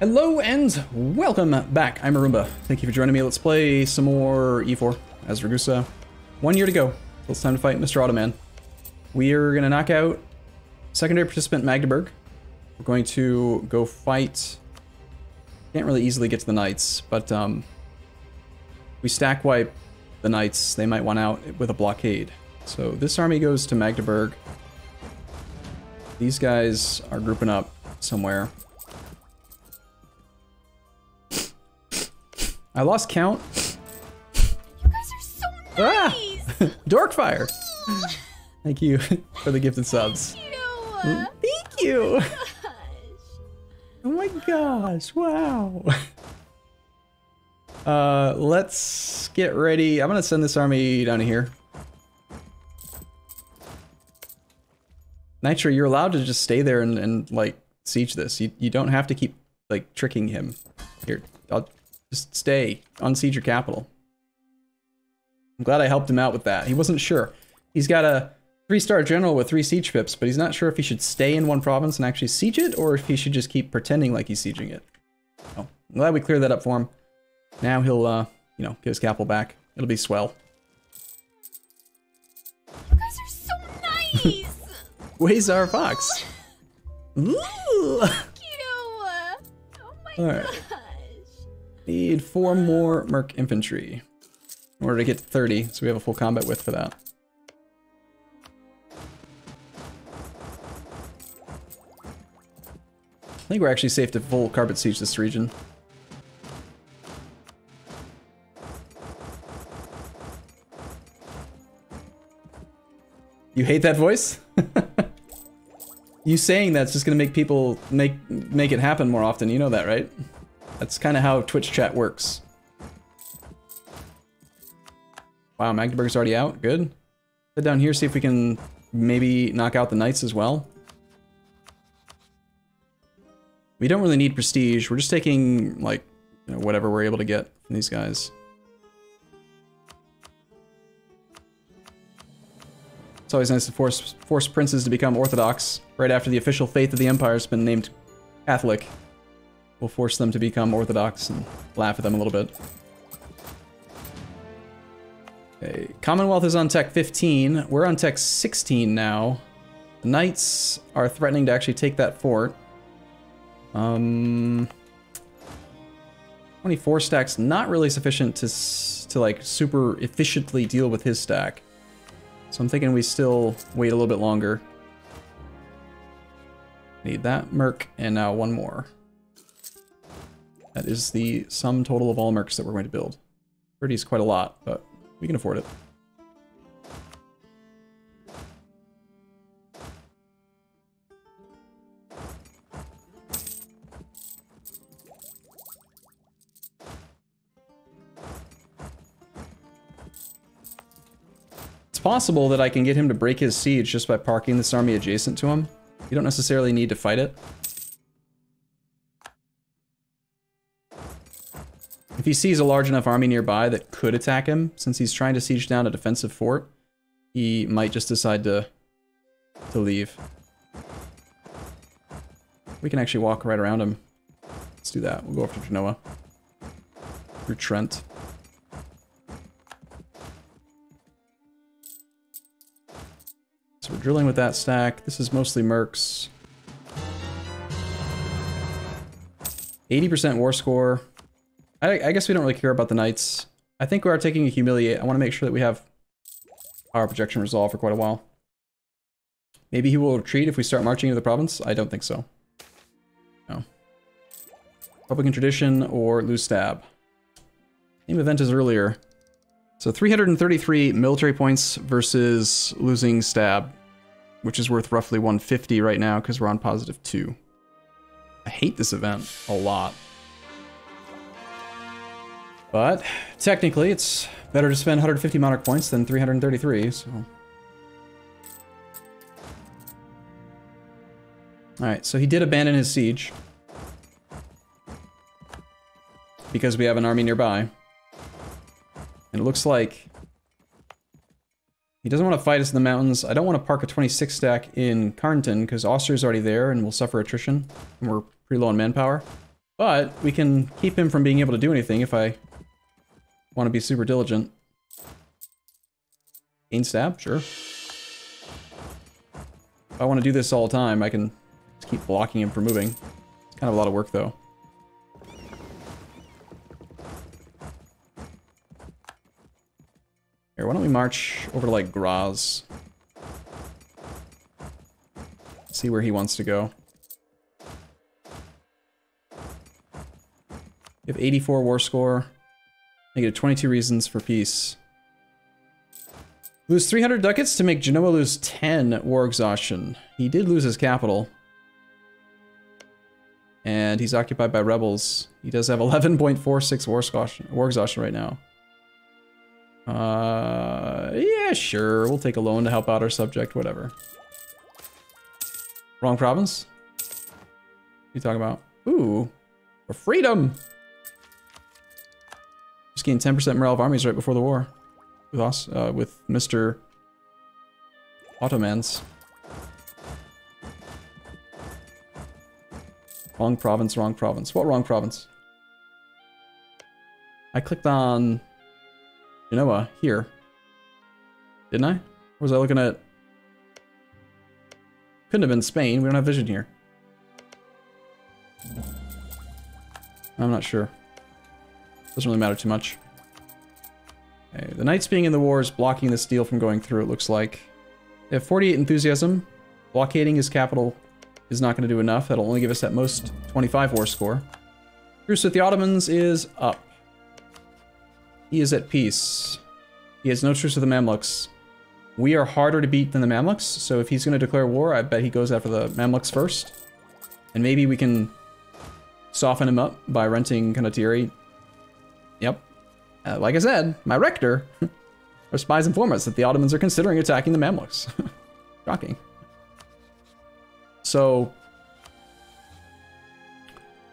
Hello and welcome back. I'm Arumba. Thank you for joining me. Let's play some more EU4 as Ragusa. One year to go. It's time to fight Mr. Ottoman. We are going to knock out secondary participant Magdeburg. We're going to go fight... Can't really easily get to the knights, but um, we stack wipe the knights. They might want out with a blockade. So this army goes to Magdeburg. These guys are grouping up somewhere. I lost count. You guys are so Ah! nice. Dorkfire! Thank you for the gifted subs. Thank you! Gosh. Oh my gosh, wow. Uh, let's get ready. I'm gonna send this army down here. Nitro, you're allowed to just stay there and, and like, siege this. You, you don't have to keep, like, tricking him. Here, I'll just stay. Unsiege your capital. I'm glad I helped him out with that. He wasn't sure. He's got a three-star general with three siege pips, but he's not sure if he should stay in one province and actually siege it, or if he should just keep pretending like he's sieging it. Oh, I'm glad we cleared that up for him. Now he'll, uh, you know, get his capital back. It'll be swell. You guys are so nice. Where's Fox? Ooh! Cute. Oh my Alright. gosh. Need four more Merc infantry in order to get to 30, so we have a full combat width for that. I think we're actually safe to full carpet siege this region. You hate that voice? you saying that's just gonna make people make make it happen more often. You know that, right? That's kind of how Twitch chat works. Wow, Magdeburg's already out. Good. Head down here, see if we can maybe knock out the knights as well. We don't really need prestige. We're just taking, like, you know, whatever we're able to get from these guys. It's always nice to force force princes to become Orthodox right after the official faith of the empire has been named Catholic. We'll force them to become Orthodox and laugh at them a little bit. Okay, Commonwealth is on tech 15. We're on tech 16 now. The Knights are threatening to actually take that fort. Um, 24 stacks not really sufficient to to like super efficiently deal with his stack. So I'm thinking we still wait a little bit longer. Need that merc and now one more. That is the sum total of all mercs that we're going to build. 30 is quite a lot, but we can afford it. It's possible that I can get him to break his siege just by parking this army adjacent to him. You don't necessarily need to fight it. He sees a large enough army nearby that could attack him, since he's trying to siege down a defensive fort, he might just decide to to leave. We can actually walk right around him. Let's do that. We'll go after Genoa. Through Trent. So we're drilling with that stack. This is mostly mercs. 80% war score. I, I guess we don't really care about the knights. I think we are taking a humiliate. I want to make sure that we have our projection resolved for quite a while. Maybe he will retreat if we start marching into the province? I don't think so. No. Republican tradition or lose stab. Name event is earlier. So 333 military points versus losing stab, which is worth roughly 150 right now because we're on positive 2. I hate this event a lot. But technically, it's better to spend 150 monarch points than 333, so. Alright, so he did abandon his siege. Because we have an army nearby. And it looks like he doesn't want to fight us in the mountains. I don't want to park a 26 stack in Kärnten because Austria's already there and we'll suffer attrition. And we're pretty low on manpower. But we can keep him from being able to do anything if I want to be super diligent. Gain stab, sure. If I want to do this all the time, I can just keep blocking him from moving. It's kind of a lot of work, though. Here, why don't we march over to, like, Graz? See where he wants to go. We have 84 war score. Negative 22 reasons for peace. Lose 300 ducats to make Genoa lose 10 war exhaustion. He did lose his capital. And he's occupied by rebels. He does have 11.46 war exhaustion, war exhaustion right now. Uh, yeah, sure. We'll take a loan to help out our subject, whatever. Wrong province? What are you talking about? Ooh, for freedom! Just gained 10% morale of armies right before the war. With us, uh, with Mr. Ottomans. Wrong province, wrong province. What wrong province? I clicked on Genoa here. Didn't I? Or was I looking at... Couldn't have been Spain. We don't have vision here. I'm not sure. Doesn't really matter too much. Okay, the knights being in the war is blocking this deal from going through, it looks like. They have 48 enthusiasm. Blockading his capital is not going to do enough. That'll only give us at most 25 war score. Truce with the Ottomans is up. He is at peace. He has no truce with the Mamluks. We are harder to beat than the Mamluks, so if he's going to declare war, I bet he goes after the Mamluks first. And maybe we can soften him up by renting Condottieri. Yep. Uh, like I said, my rector, our spies inform us that the Ottomans are considering attacking the Mamluks. Shocking. So,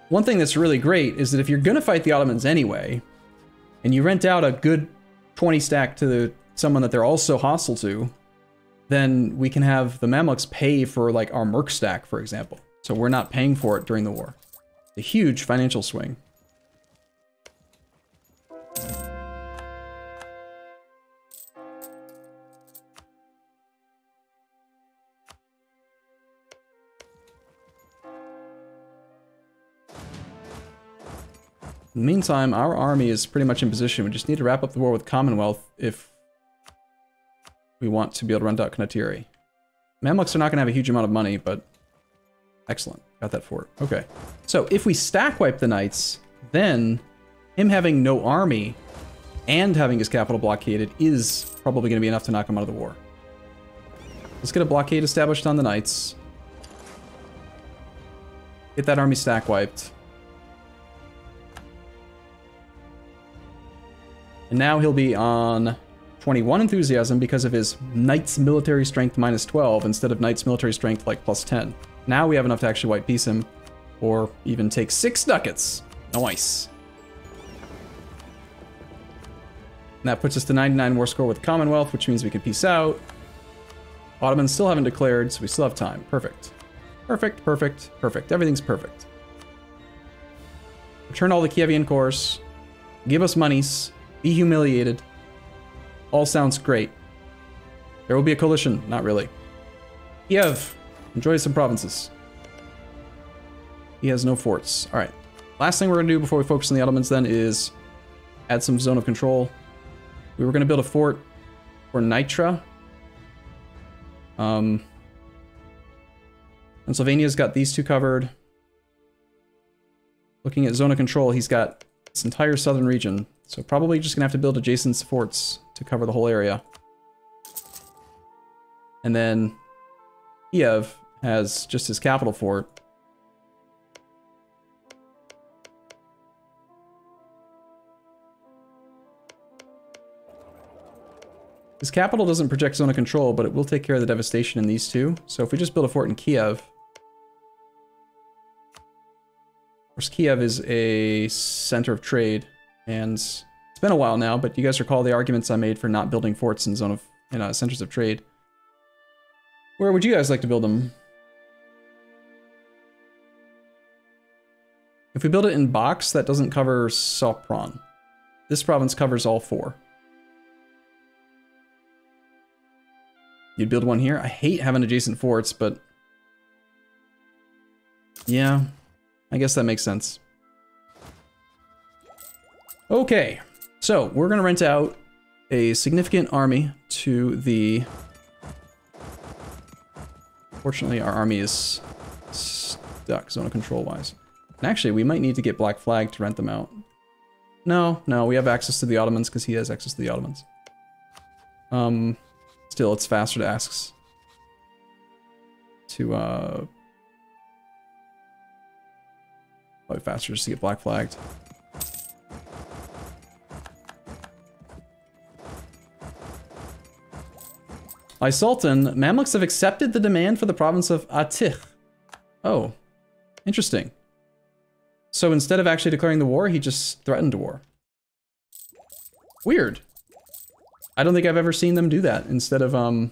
one thing that's really great is that if you're going to fight the Ottomans anyway, and you rent out a good 20 stack to the, someone that they're also hostile to, then we can have the Mamluks pay for like our merc stack, for example. So we're not paying for it during the war. A huge financial swing. Meantime, our army is pretty much in position. We just need to wrap up the war with Commonwealth if we want to be able to run out Condottieri. Mamluks are not going to have a huge amount of money, but excellent. Got that fort. Okay. So if we stack wipe the knights, then him having no army and having his capital blockaded is probably going to be enough to knock him out of the war. Let's get a blockade established on the knights. Get that army stack wiped. And now he'll be on 21 enthusiasm because of his knight's military strength minus 12 instead of knight's military strength like plus 10. Now we have enough to actually white piece him or even take six ducats. Nice. And that puts us to 99 war score with Commonwealth, which means we can peace out. Ottomans still haven't declared, so we still have time. Perfect. Perfect, perfect, perfect. Everything's perfect. Return all the Kievian cores. Give us monies. Be humiliated. All sounds great. There will be a coalition. Not really. Kiev, enjoy some provinces. He has no forts. All right. Last thing we're going to do before we focus on the Ottomans then is add some zone of control. We were going to build a fort for Nitra. Um, Pennsylvania's got these two covered. Looking at zone of control, he's got this entire southern region. So probably just gonna have to build adjacent forts to cover the whole area. And then Kiev has just his capital fort. His capital doesn't project zone of control, but it will take care of the devastation in these two. So if we just build a fort in Kiev... Of course, Kiev is a center of trade, and it's been a while now, but you guys recall the arguments I made for not building forts in zone of in uh, centers of trade. Where would you guys like to build them? If we build it in box, that doesn't cover Sopron. This province covers all four. You'd build one here? I hate having adjacent forts, but... Yeah, I guess that makes sense. Okay, so we're gonna rent out a significant army to the... Fortunately, our army is stuck zone of control wise. And actually, we might need to get Black Flag to rent them out. No, no, we have access to the Ottomans because he has access to the Ottomans. Um, still, it's faster to ask to, uh, probably faster just to get Black Flagged. By Sultan, Mamluks have accepted the demand for the province of Atih. Oh, interesting. So instead of actually declaring the war, he just threatened war. Weird. I don't think I've ever seen them do that instead of um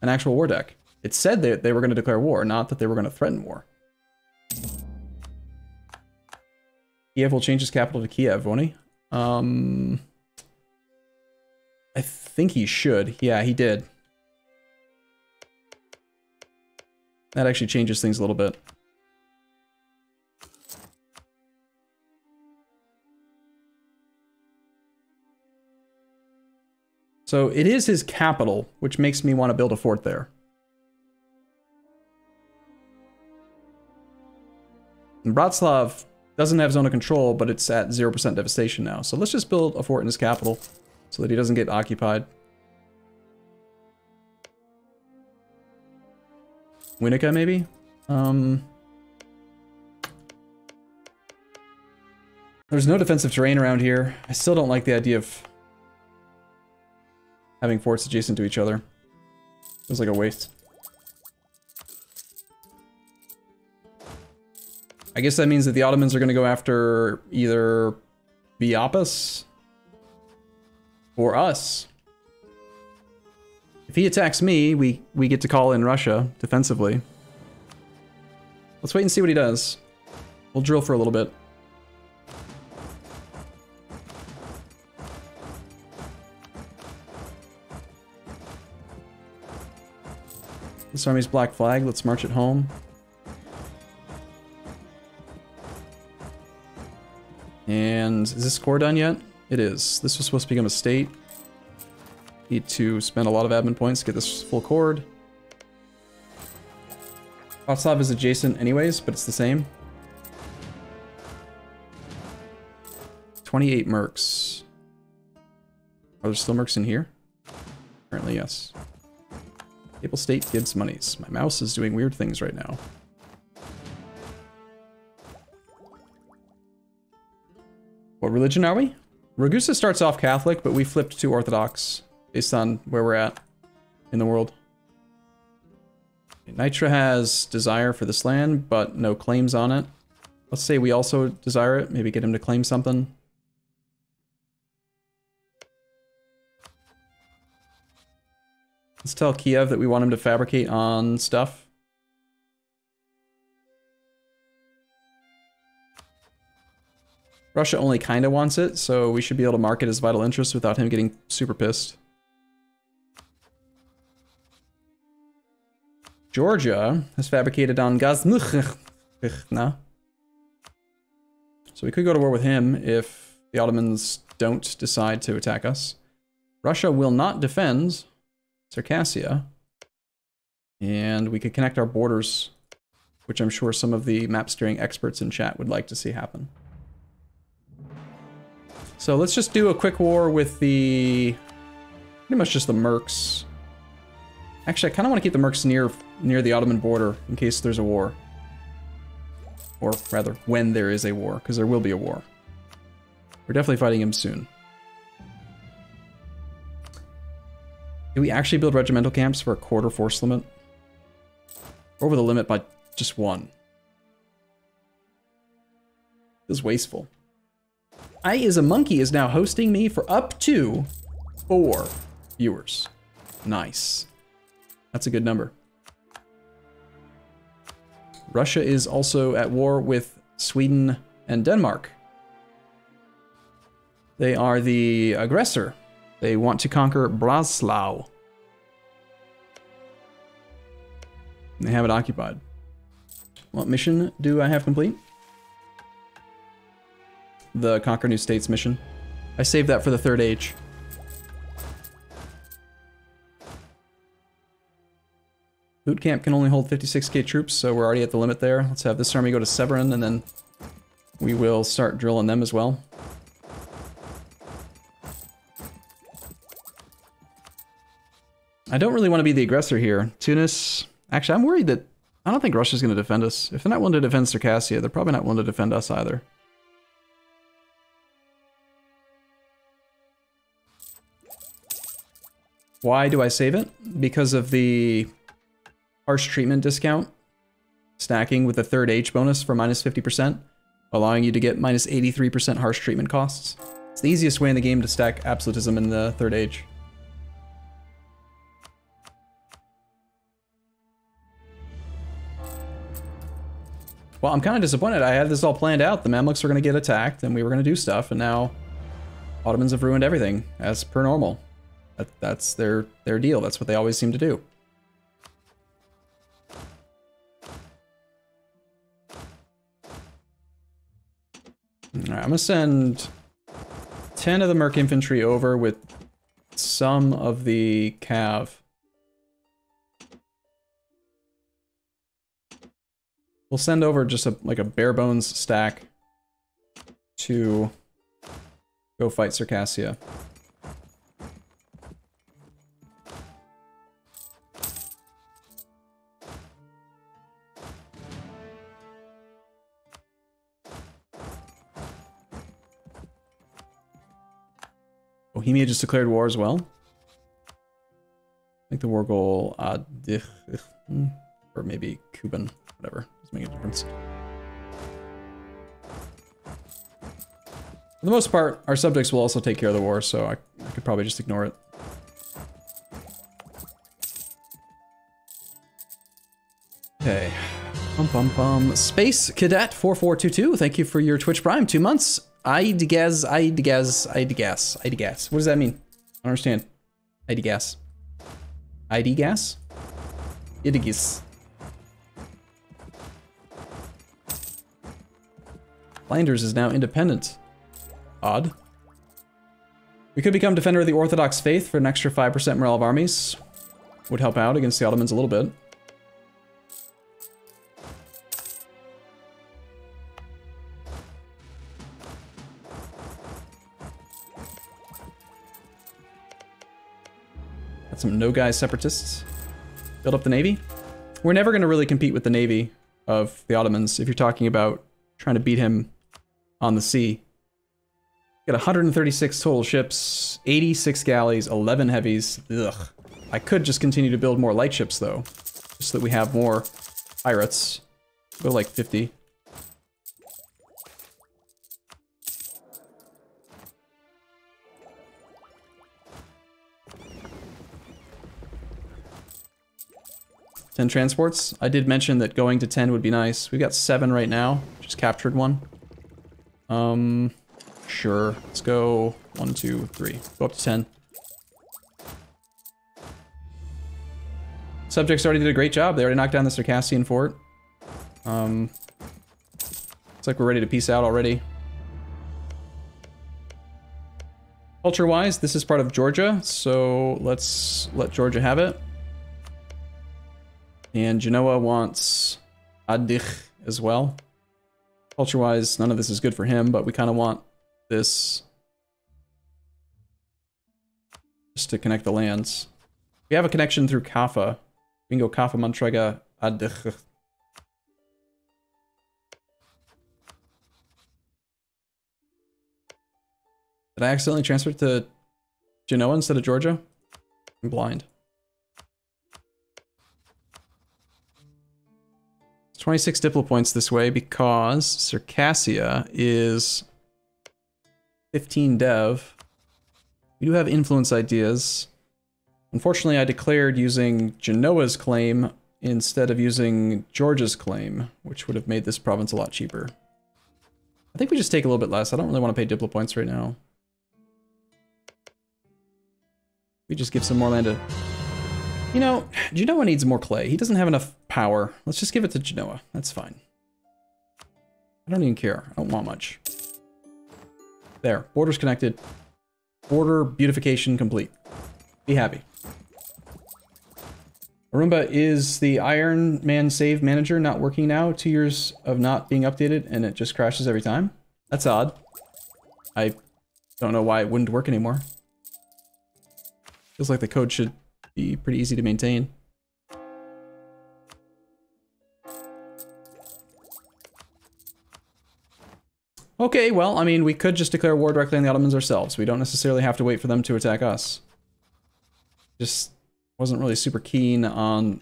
an actual war deck. It said that they were going to declare war, not that they were going to threaten war. Kiev will change his capital to Kiev, won't he? Um, I think he should. Yeah, he did. That actually changes things a little bit. So it is his capital, which makes me want to build a fort there. And Bratslav doesn't have zone of control, but it's at 0% devastation now. So let's just build a fort in his capital so that he doesn't get occupied. Winica, maybe? Um, there's no defensive terrain around here. I still don't like the idea of having forts adjacent to each other. Feels like a waste. I guess that means that the Ottomans are going to go after either Biapis or us. If he attacks me, we, we get to call in Russia defensively. Let's wait and see what he does. We'll drill for a little bit. This army's black flag. Let's march it home. And is this core done yet? It is. This was supposed to become a state. Need to spend a lot of admin points to get this full chord. Bratslav is adjacent anyways, but it's the same. 28 mercs. Are there still mercs in here? Apparently, yes. Papal State gives monies. My mouse is doing weird things right now. What religion are we? Ragusa starts off Catholic, but we flipped to Orthodox based on where we're at in the world. Nitra has desire for this land, but no claims on it. Let's say we also desire it. Maybe get him to claim something. Let's tell Kiev that we want him to fabricate on stuff. Russia only kind of wants it, so we should be able to mark it as vital interest without him getting super pissed. Georgia has fabricated on Gazmuchna. So we could go to war with him if the Ottomans don't decide to attack us. Russia will not defend Circassia. And we could connect our borders, which I'm sure some of the map steering experts in chat would like to see happen. So let's just do a quick war with the... Pretty much just the Mercs. Actually, I kind of want to keep the Mercs near, near the Ottoman border in case there's a war. Or rather, when there is a war, because there will be a war. We're definitely fighting him soon. Do we actually build regimental camps for a quarter force limit? Over the limit by just one. This is wasteful. I is a monkey is now hosting me for up to four viewers. Nice. That's a good number. Russia is also at war with Sweden, and Denmark. They are the aggressor. They want to conquer Breslau. They have it occupied. What mission do I have complete? The Conquer New States mission. I saved that for the third age. Boot camp can only hold 56k troops, so we're already at the limit there. Let's have this army go to Severin, and then we will start drilling them as well. I don't really want to be the aggressor here. Tunis, actually, I'm worried that I don't think Russia's going to defend us. If they're not willing to defend Circassia, they're probably not willing to defend us either. Why do I save it? Because of the harsh treatment discount, stacking with the third age bonus for minus 50%, allowing you to get minus 83% harsh treatment costs. It's the easiest way in the game to stack absolutism in the third age. Well, I'm kind of disappointed. I had this all planned out. The Mamluks were going to get attacked, and we were going to do stuff, and now Ottomans have ruined everything, as per normal. That, that's their, their deal. That's what they always seem to do. Alright, I'm gonna send 10 of the Merc Infantry over with some of the Cav. We'll send over just a like a bare bones stack to go fight Circassia. Bohemia just declared war as well. Make the war goal uh, or maybe Kuban, whatever. Doesn't make a difference. For the most part, our subjects will also take care of the war, so I, I could probably just ignore it. Okay. Bum bum bum. Space Cadet 4422, thank you for your Twitch Prime. Two months. IDGAS, IDGAS, IDGAS, IDGAS. What does that mean? I don't understand. IDGAS. IDGAS? IDGIS. Flanders is now independent. Odd. We could become Defender of the Orthodox Faith for an extra 5% morale of armies. Would help out against the Ottomans a little bit. Some Nogai separatists. Build up the navy. We're never going to really compete with the navy of the Ottomans if you're talking about trying to beat him on the sea. Got 136 total ships, 86 galleys, 11 heavies. Ugh. I could just continue to build more light ships though, just so that we have more pirates. Go like 50. Ten transports. I did mention that going to 10 would be nice. We've got seven right now. Just captured one. Um, sure. Let's go one, two, three. Go up to 10. Subjects already did a great job. They already knocked down the Circassian fort. Um, looks like we're ready to peace out already. Culture-wise, this is part of Georgia, so let's let Georgia have it. And Genoa wants Adich as well. Culture-wise, none of this is good for him, but we kind of want this just to connect the lands. We have a connection through Kaffa. We can go Kaffa, Mantrega, Adich. Did I accidentally transfer to Genoa instead of Georgia? I'm blind. 26 Diplo points this way because Circassia is 15 dev. We do have influence ideas. Unfortunately, I declared using Genoa's claim instead of using Georgia's claim, which would have made this province a lot cheaper. I think we just take a little bit less. I don't really want to pay Diplo points right now. We just give some more land to... You know, Genoa needs more clay. He doesn't have enough power. Let's just give it to Genoa. That's fine. I don't even care. I don't want much. There. Borders connected. Border beautification complete. Be happy. Arumba is the Iron Man save manager not working now. Two years of not being updated and it just crashes every time. That's odd. I don't know why it wouldn't work anymore. Feels like the code should be pretty easy to maintain. Okay, well, I mean, we could just declare war directly on the Ottomans ourselves. We don't necessarily have to wait for them to attack us. Just wasn't really super keen on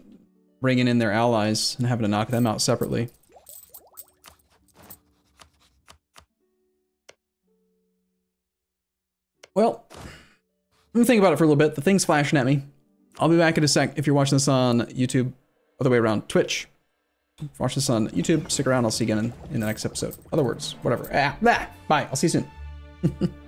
bringing in their allies and having to knock them out separately. Well, let me think about it for a little bit. The thing's flashing at me. I'll be back in a sec if you're watching this on YouTube, other way around, Twitch. Watch this on YouTube. Stick around. I'll see you again in, in the next episode. Other words, whatever. Ah, blah. Bye. I'll see you soon.